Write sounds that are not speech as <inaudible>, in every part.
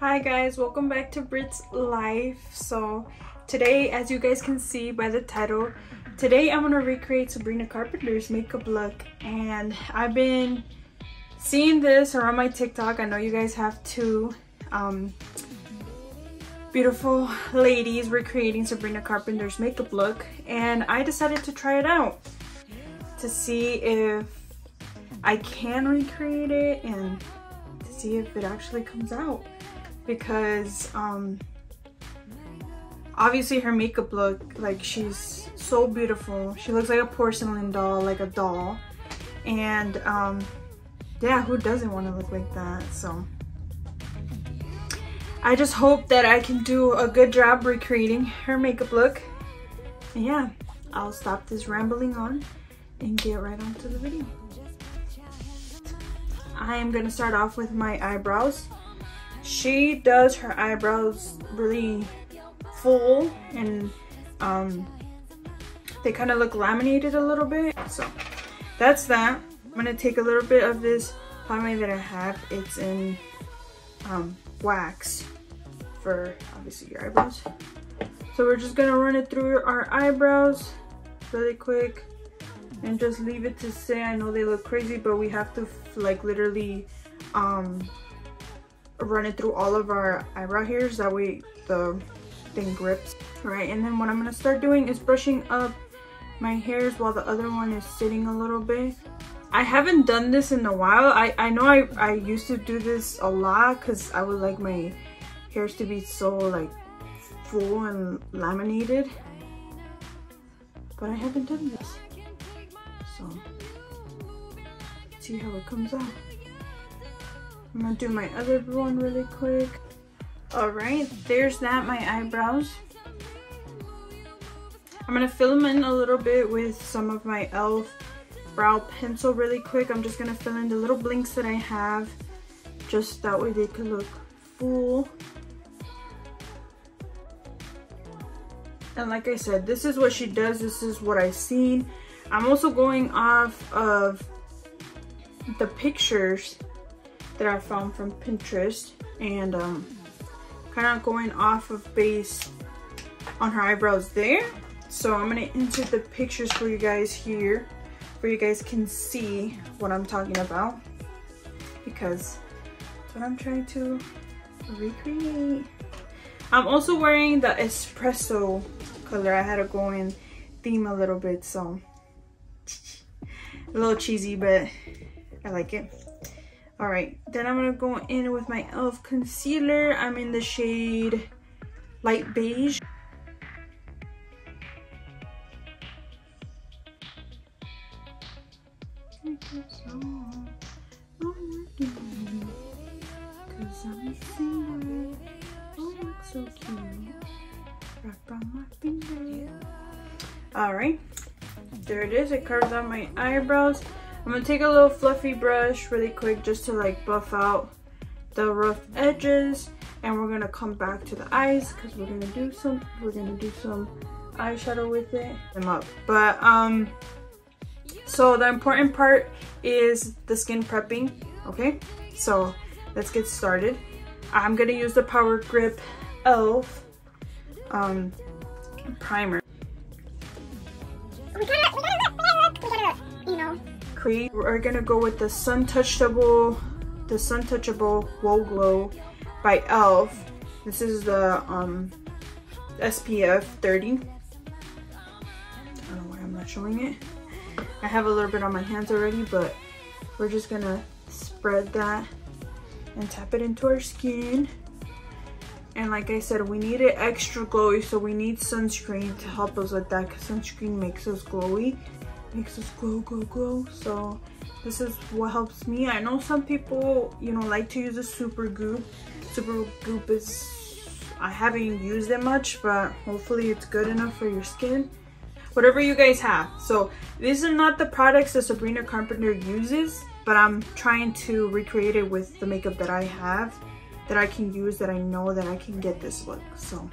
Hi guys, welcome back to Britt's Life. So today, as you guys can see by the title, today I'm gonna recreate Sabrina Carpenter's makeup look. And I've been seeing this around my TikTok. I know you guys have too. Um, beautiful ladies recreating Sabrina Carpenter's makeup look. And I decided to try it out to see if I can recreate it and to see if it actually comes out because um, obviously her makeup look like she's so beautiful. She looks like a porcelain doll like a doll. And um, yeah who doesn't want to look like that so. I just hope that I can do a good job recreating her makeup look. And yeah I'll stop this rambling on and get right on to the video. I am gonna start off with my eyebrows she does her eyebrows really full and um, they kind of look laminated a little bit. So that's that. I'm gonna take a little bit of this pomade that I have. It's in um, wax for obviously your eyebrows. So we're just gonna run it through our eyebrows really quick and just leave it to say I know they look crazy but we have to like literally um run it through all of our eyebrow hairs that way the thing grips. All right and then what i'm going to start doing is brushing up my hairs while the other one is sitting a little bit. I haven't done this in a while. I i know i i used to do this a lot because i would like my hairs to be so like full and laminated. But i haven't done this. So see how it comes out I'm gonna do my other one really quick. All right, there's that, my eyebrows. I'm gonna fill them in a little bit with some of my e.l.f. brow pencil really quick. I'm just gonna fill in the little blinks that I have, just that way they can look full. And like I said, this is what she does. This is what I've seen. I'm also going off of the pictures that I found from Pinterest and um, kind of going off of base on her eyebrows there. So I'm gonna insert the pictures for you guys here where you guys can see what I'm talking about because what I'm trying to recreate. I'm also wearing the espresso color. I had to go in theme a little bit, so <laughs> a little cheesy, but I like it. All right, then I'm gonna go in with my e.l.f. concealer. I'm in the shade light beige. All right, there it is. It covers out my eyebrows. I'm gonna take a little fluffy brush really quick just to like buff out the rough edges. And we're gonna come back to the eyes because we're gonna do some we're gonna do some eyeshadow with it. Them up. But um so the important part is the skin prepping okay? So let's get started. I'm gonna use the power grip elf um primer know. We're gonna go with the Suntouchable, the Suntouchable Whoa Glow by e.l.f. This is the um, SPF 30. I don't know why I'm not showing it. I have a little bit on my hands already, but we're just gonna spread that and tap it into our skin. And like I said, we need it extra glowy, so we need sunscreen to help us with that because sunscreen makes us glowy makes us glow glow glow. So this is what helps me. I know some people you know like to use a Supergoop. Super goop is i haven't used it much but hopefully it's good enough for your skin. Whatever you guys have. So these are not the products that sabrina carpenter uses but i'm trying to recreate it with the makeup that i have that i can use that i know that i can get this look. So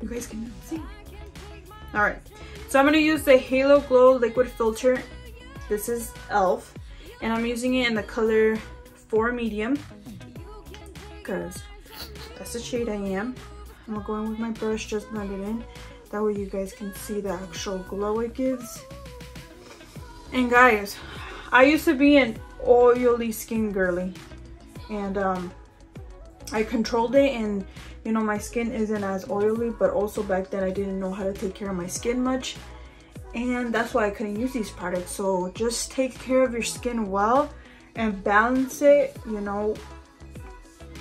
you guys can see. All right so I'm going to use the Halo Glow Liquid Filter. This is e.l.f. And I'm using it in the color 4 medium. Because that's the shade I am. I'm gonna go in with my brush, just blend it in. That way you guys can see the actual glow it gives. And guys, I used to be an oily skin girly. And um, I controlled it and you know my skin isn't as oily but also back then I didn't know how to take care of my skin much. And that's why I couldn't use these products. So just take care of your skin well and balance it you know.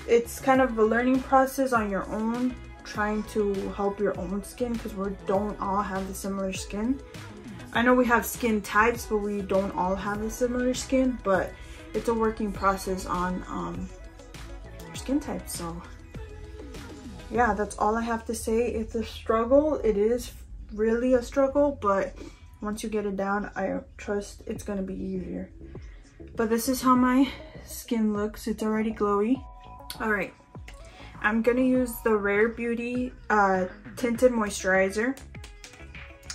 It's kind of a learning process on your own trying to help your own skin because we don't all have the similar skin. I know we have skin types but we don't all have the similar skin but it's a working process on um, your skin type so yeah that's all I have to say it's a struggle it is really a struggle but once you get it down I trust it's gonna be easier but this is how my skin looks it's already glowy all right I'm gonna use the Rare Beauty uh, Tinted Moisturizer.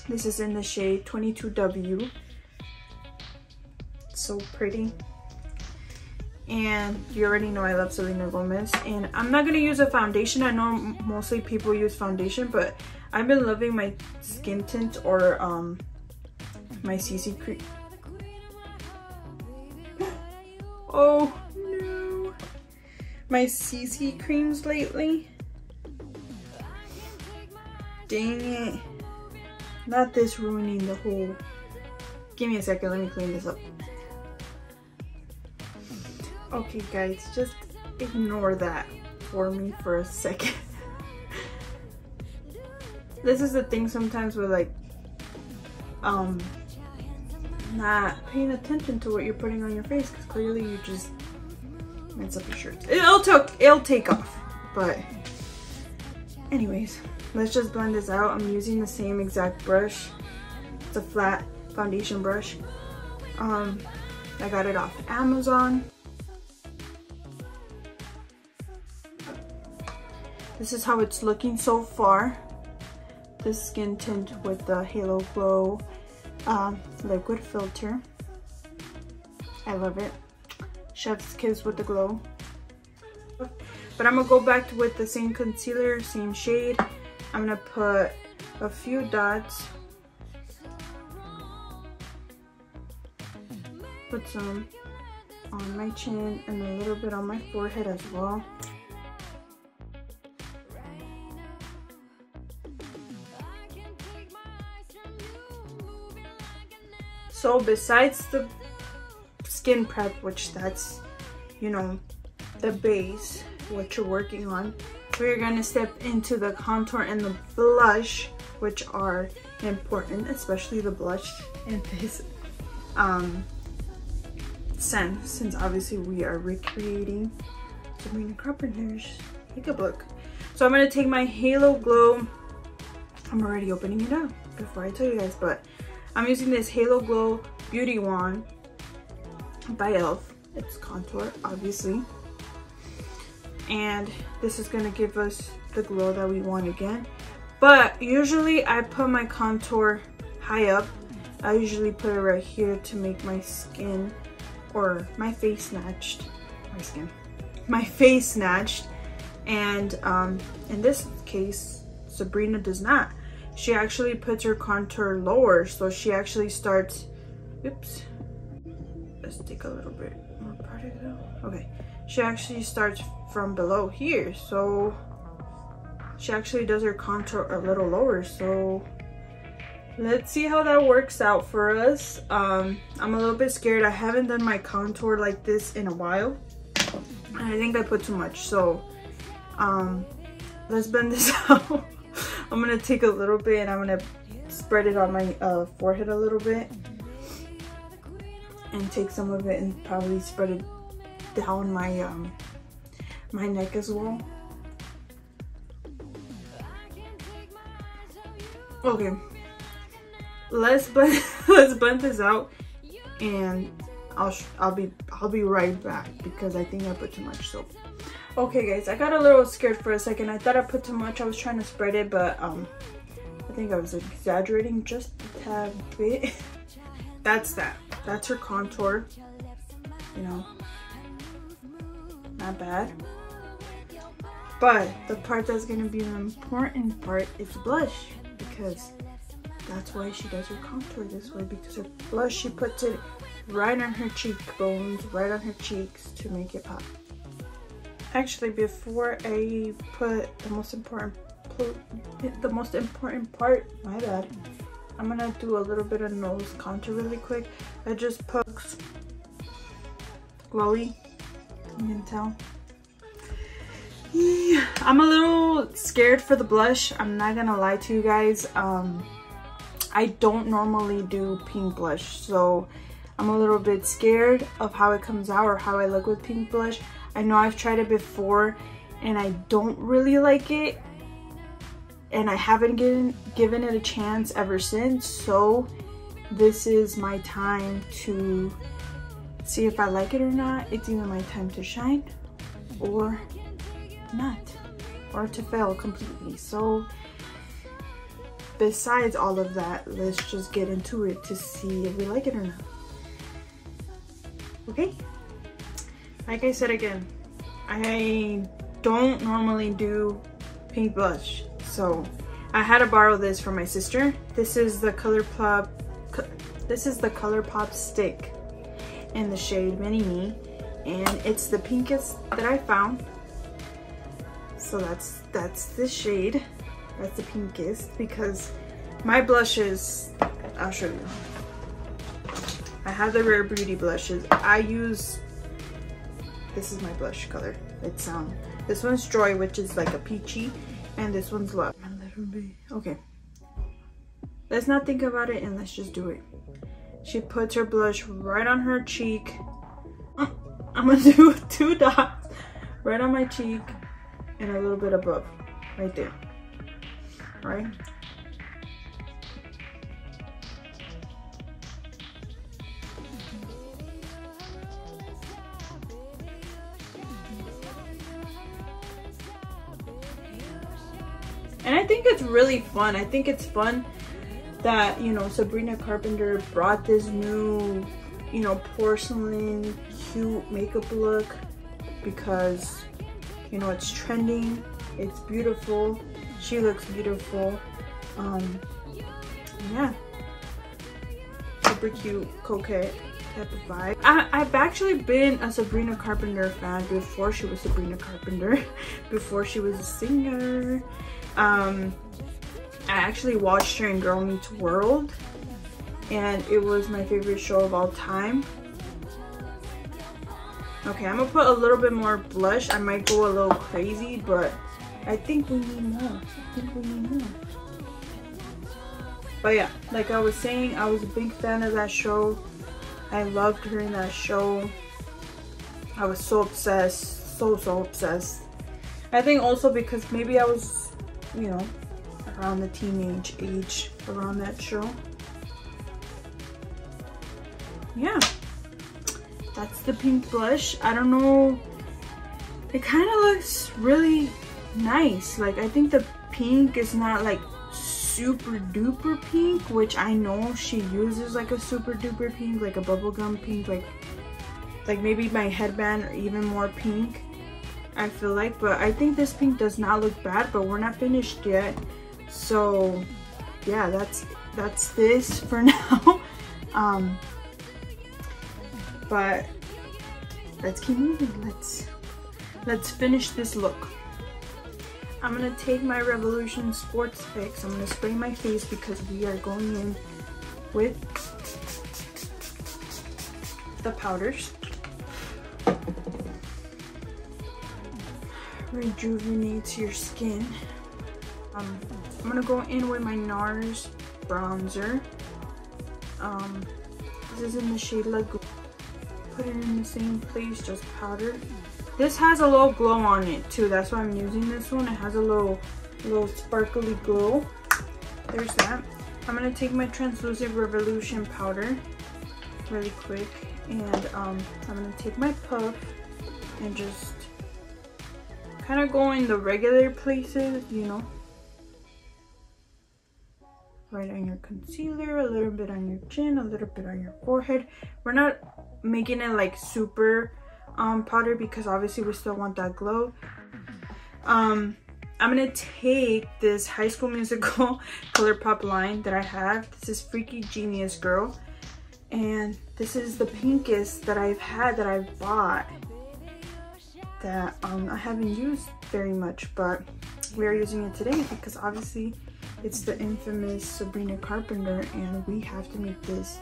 This is in the shade 22W. so pretty. And you already know I love Selena Gomez. And I'm not gonna use a foundation. I know mostly people use foundation, but I've been loving my skin tint or um, my CC cream. <gasps> oh no my CC creams lately. Dang it. Not this ruining the whole... Give me a second, let me clean this up. Okay guys, just ignore that for me for a second. <laughs> this is the thing sometimes with like, um, not paying attention to what you're putting on your face because clearly you just mess up your shirt. It'll, take, it'll take off, but anyways, let's just blend this out. I'm using the same exact brush. It's a flat foundation brush. Um, I got it off Amazon. This is how it's looking so far. The skin tint with the Halo Glow um, liquid filter. I love it. Chef's Kiss with the Glow. But I'm gonna go back with the same concealer, same shade. I'm gonna put a few dots. Put some on my chin and a little bit on my forehead as well. So besides the skin prep, which that's, you know, the base, what you're working on, we're gonna step into the contour and the blush, which are important, especially the blush in this um, scent, since obviously we are recreating Sabrina Carpenter's makeup look. So I'm gonna take my Halo Glow, I'm already opening it up before I tell you guys, but I'm using this Halo Glow Beauty Wand by e.l.f. It's contour, obviously. And this is gonna give us the glow that we want again. But usually I put my contour high up. I usually put it right here to make my skin or my face snatched. My skin. My face snatched. And um, in this case, Sabrina does not she actually puts her contour lower. So she actually starts, oops, let's take a little bit more particle. Okay, she actually starts from below here. So she actually does her contour a little lower. So let's see how that works out for us. Um, I'm a little bit scared. I haven't done my contour like this in a while. I think I put too much. So um, let's bend this <laughs> out. I'm gonna take a little bit and I'm gonna spread it on my uh, forehead a little bit and take some of it and probably spread it down my um, my neck as well. Okay, let's blend <laughs> let's blend this out and I'll I'll be I'll be right back because I think I put too much soap. Okay guys, I got a little scared for a second. I thought I put too much. I was trying to spread it, but um, I think I was exaggerating just a tad bit. <laughs> That's that. That's her contour. You know, not bad. But the part that's gonna be the important part is blush because that's why she does her contour this way because her blush, she puts it right on her cheekbones, right on her cheeks to make it pop. Actually, before I put the most important the most important part, my bad, I'm gonna do a little bit of nose contour really quick. I just put glowy, you can tell. I'm a little scared for the blush. I'm not gonna lie to you guys. Um, I don't normally do pink blush, so I'm a little bit scared of how it comes out or how I look with pink blush. I know I've tried it before and I don't really like it and I haven't given, given it a chance ever since. So this is my time to see if I like it or not. It's either my time to shine or not or to fail completely. So besides all of that, let's just get into it to see if we like it or not. Okay? Like I said again, I don't normally do pink blush. So I had to borrow this from my sister. This is the ColourPop, this is the ColourPop stick in the shade Mini Me. And it's the pinkest that I found. So that's, that's this shade. That's the pinkest because my blushes, I'll show you. Have the Rare Beauty blushes. I use, this is my blush color. It's um, this one's Joy, which is like a peachy, and this one's Love. Let him be. Okay. Let's not think about it and let's just do it. She puts her blush right on her cheek. <laughs> I'm gonna do <laughs> two dots right on my cheek and a little bit above, right there, right? It's really fun. I think it's fun that, you know, Sabrina Carpenter brought this new, you know, porcelain cute makeup look because you know it's trending. It's beautiful. She looks beautiful. Um yeah. Super cute coquette type of vibe. I, i've actually been a sabrina carpenter fan before she was sabrina carpenter <laughs> before she was a singer um i actually watched her in girl meets world and it was my favorite show of all time Okay, I'm gonna put a little bit more blush. I might go a little crazy, but I think we need more. I think we need more. But yeah, like I was saying, I was a big fan of that show. I loved her in that show. I was so obsessed, so, so obsessed. I think also because maybe I was, you know, around the teenage age around that show. Yeah. That's the pink blush. I don't know. It kind of looks really nice. Like i think the pink is not like super duper pink which i know she uses like a super duper pink like a bubblegum pink like like maybe my headband or even more pink i feel like but i think this pink does not look bad but we're not finished yet. So yeah that's that's this for <laughs> now. Um but let's keep moving. Let's let's finish this look. I'm gonna take my revolution sports fix. I'm gonna spray my face because we are going in with the powders rejuvenates your skin um, i'm gonna go in with my nars bronzer um, this is in the shade laguna put it in the same place, just powder. This has a little glow on it too. That's why I'm using this one. It has a little, little sparkly glow. There's that. I'm gonna take my translucent revolution powder really quick and um, I'm gonna take my puff and just kind of going the regular places, you know. Right on your concealer, a little bit on your chin, a little bit on your forehead. We're not making it like super um, powder because obviously we still want that glow. Um, I'm gonna take this High School Musical <laughs> ColourPop line that I have. This is Freaky Genius Girl. And this is the pinkest that I've had that I've bought that um, I haven't used very much, but we are using it today because obviously it's the infamous Sabrina Carpenter and we have to make this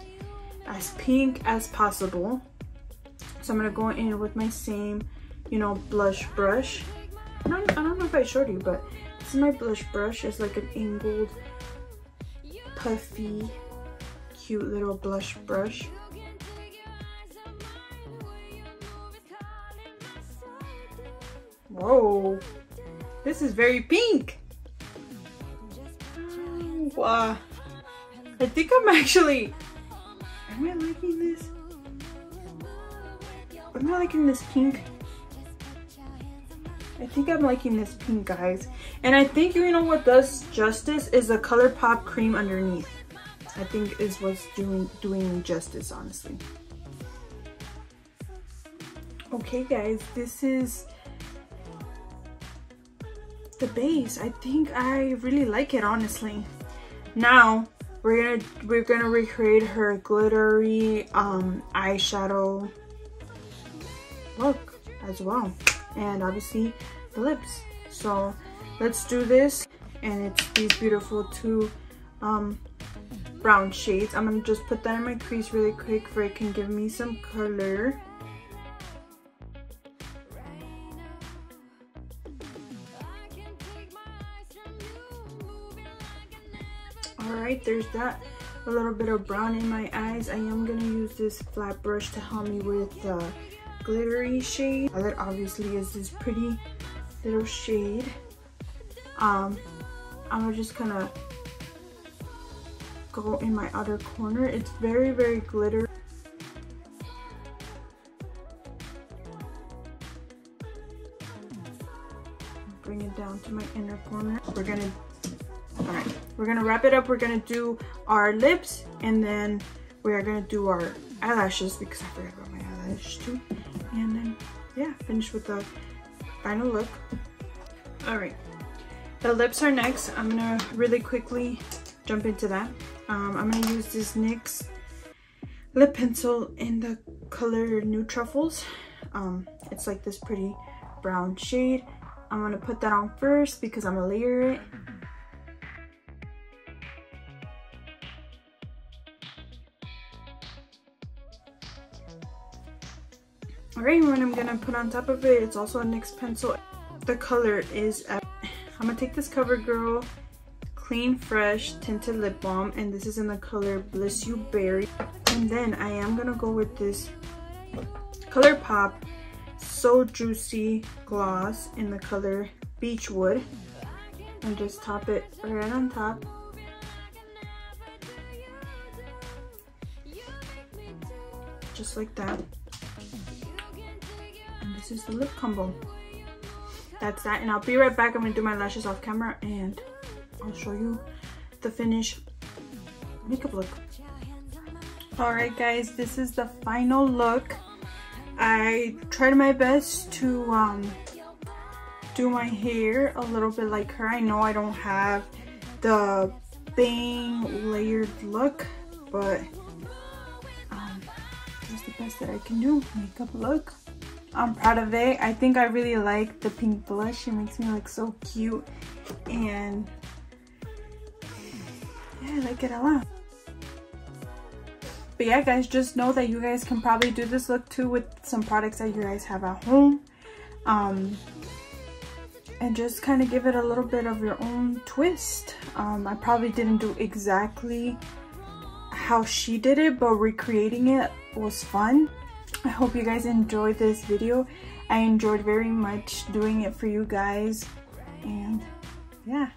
as pink as possible. So I'm gonna go in with my same, you know, blush brush. I don't, I don't know if I showed you, but this is my blush brush. It's like an angled, puffy, cute little blush brush. Whoa, this is very pink. wow. I think I'm actually, am I liking this? Am I liking this pink? I think I'm liking this pink, guys. And I think, you know what does justice is the ColourPop cream underneath. I think is what's doing, doing justice, honestly. Okay, guys, this is the base. I think I really like it, honestly. Now, we're gonna we're gonna recreate her glittery um eyeshadow look as well. And obviously the lips. So let's do this. And it's these beautiful two um brown shades. I'm gonna just put that in my crease really quick for it can give me some color right there's that a little bit of brown in my eyes i am gonna use this flat brush to help me with uh, glittery shade. That obviously is this pretty little shade. Um, I'm just gonna go in my outer corner. It's very, very glitter. Bring it down to my inner corner. We're gonna, we're gonna wrap it up. We're gonna do our lips and then we are gonna do our eyelashes because I forgot about my eyelashes too. And then yeah finish with the final look. All right. The lips are next. I'm gonna really quickly jump into that. Um, i'm gonna use this nyx lip pencil in the color nude truffles um, it's like this pretty brown shade. I'm gonna put that on first because i'm gonna layer it Alright, what I'm gonna put on top of it, it's also a NYX pencil. The color is, <sighs> I'm gonna take this CoverGirl Clean Fresh Tinted Lip Balm, and this is in the color Bliss You Berry. And then I am gonna go with this ColourPop So Juicy Gloss in the color Beechwood. And just top it right on top. Just like that this is the lip combo. That's that and i'll be right back. I'm gonna do my lashes off camera and i'll show you the finish makeup look. All right guys this is the final look. I tried my best to um do my hair a little bit like her. I know i don't have the bang layered look but um it's the best that i can do. Makeup look I'm proud of it. I think I really like the pink blush. It makes me look so cute. And yeah, I like it a lot. But yeah, guys, just know that you guys can probably do this look too with some products that you guys have at home. Um, and just kind of give it a little bit of your own twist. Um, I probably didn't do exactly how she did it, but recreating it was fun. I hope you guys enjoyed this video. I enjoyed very much doing it for you guys. And yeah,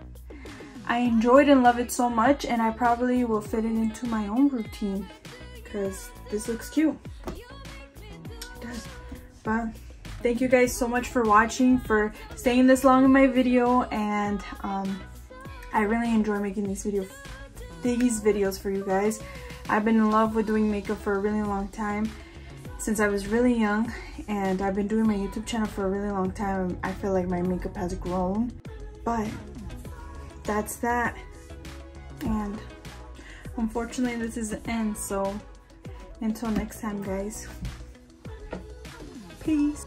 I enjoyed and love it so much and I probably will fit it into my own routine because this looks cute. It does. But thank you guys so much for watching, for staying this long in my video and um, I really enjoy making these videos these videos for you guys. I've been in love with doing makeup for a really long time since I was really young and I've been doing my YouTube channel for a really long time. I feel like my makeup has grown, but that's that. And unfortunately this is the end, so until next time guys. Peace.